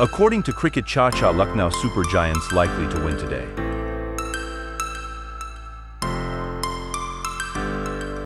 According to Cricket Cha Cha Lucknow Super Giants likely to win today.